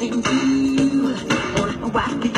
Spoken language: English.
they can do. Why